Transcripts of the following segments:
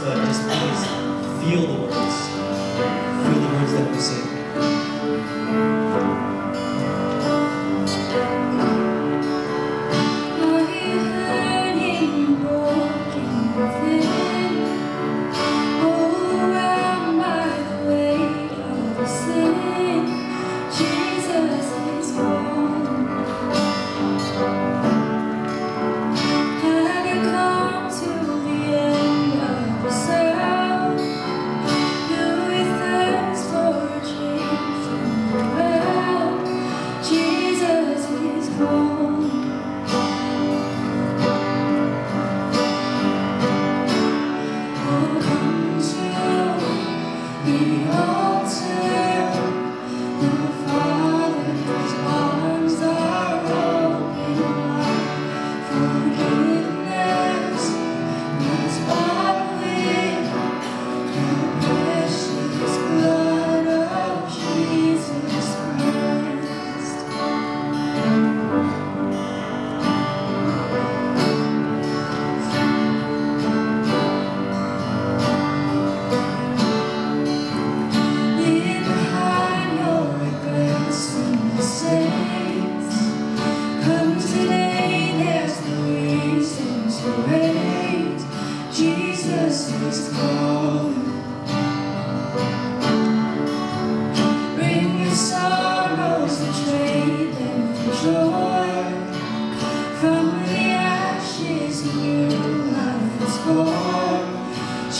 But just please feel the words. Feel the words that we sing.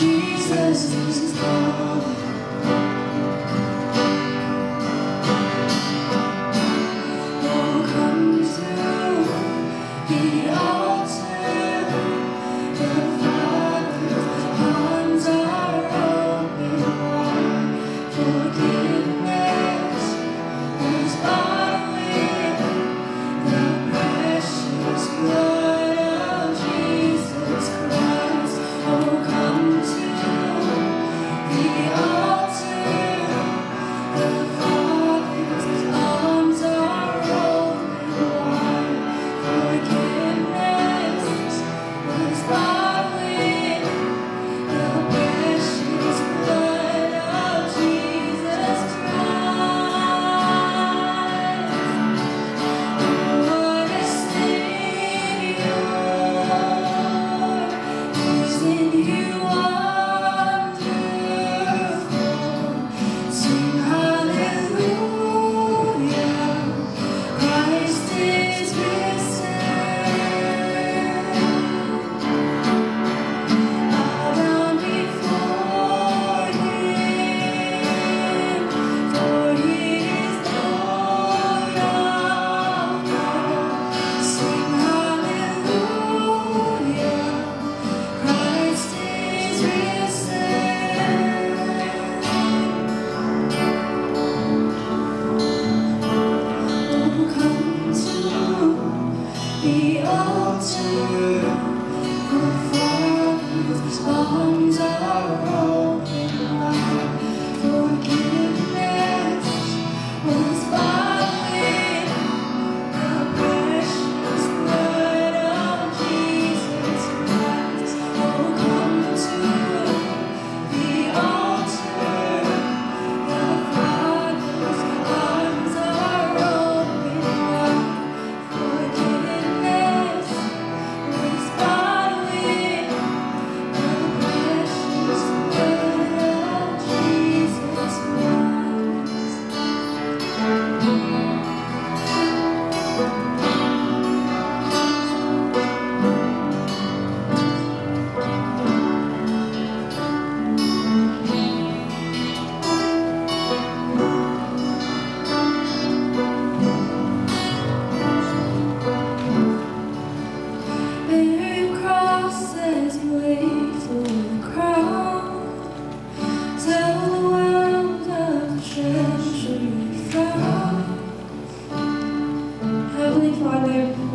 Jesus is calling.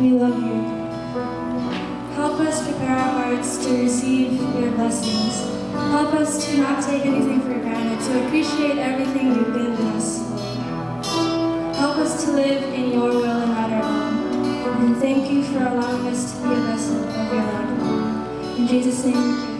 we love you. Help us prepare our hearts to receive your blessings. Help us to not take anything for granted, to appreciate everything you've given us. Help us to live in your will and not our own. And thank you for allowing us to be a vessel of your love. In Jesus' name.